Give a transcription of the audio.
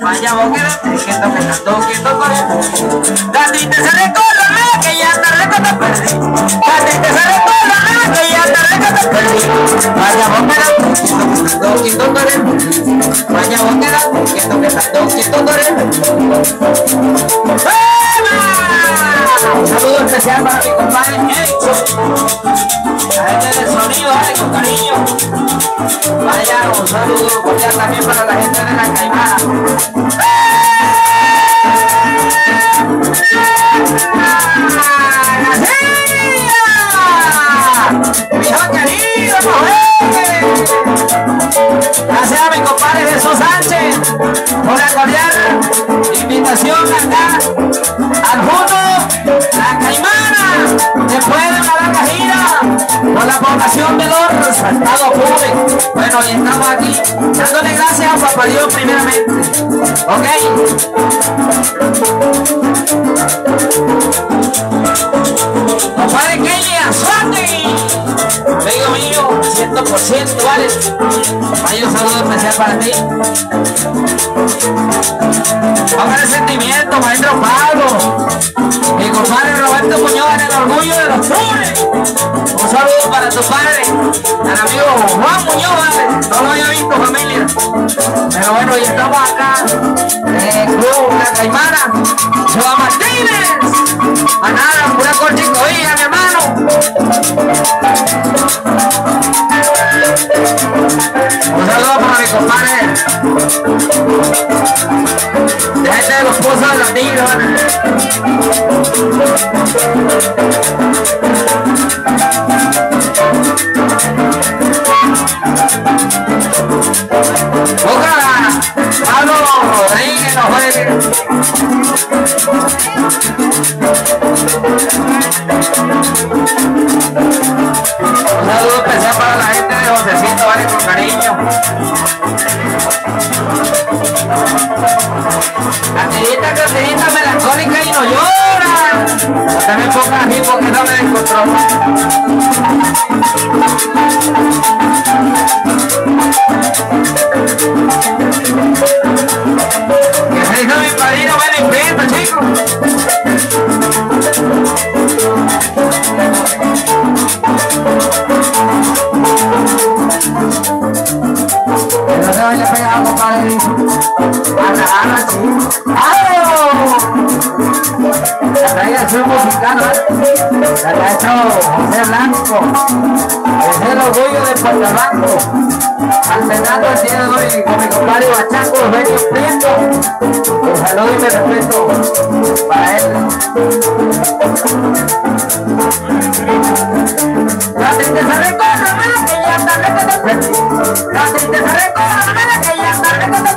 Vaya boquera, que tanto quieto por Tati te se recuerda que ya te recuerda perdí. Tati te se recuerda que ya te recuerda perdí. Vaya boquera, quieto que tanto quieto por Vaya boquera, que quieto por Un saludo especial para mi compadre La gente del sonido, dale con cariño. Saludo cordial también para la gente de la Caimana. Gracias a mi compadre Jesús Sánchez por la cordial invitación acá al Juno la población de los Estado Pobre. Bueno, y estamos aquí dándole gracias a Papá Dios primeramente. ¿Ok? Compadre Kenia, suerte. Amigo mío, 100%, ¿vale? Hay un saludo especial para ti. Los pobres. Un saludo para tu padre, al amigo Juan Muñoz. No lo había visto, familia. Pero bueno, ya estamos acá en el Club La Caimana. Joa Martínez. A nada, pura corchicovilla, mi hermano. Un saludo para mi compadre. Gente de los pozos de saludo especial para la gente de Josecito, vale, con cariño. Caterita, Caterita, melancólica y no llora. Me pongas así porque no me descontrolo. Ana. La traía el mexicano, ¿eh? La José Blanco. Es el orgullo de Puerto Blanco. Alternando el día de hoy con mi Bachaco. Un saludo y mi respeto para él. La. La